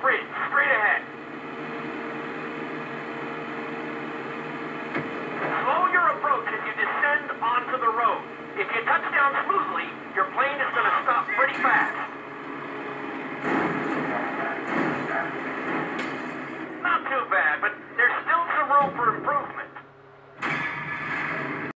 straight ahead. Slow your approach as you descend onto the road. If you touch down smoothly,